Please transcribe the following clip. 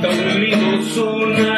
tan unidos una